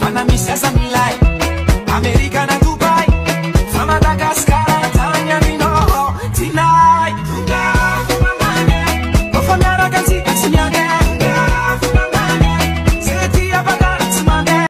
Mana mi sasa mi like American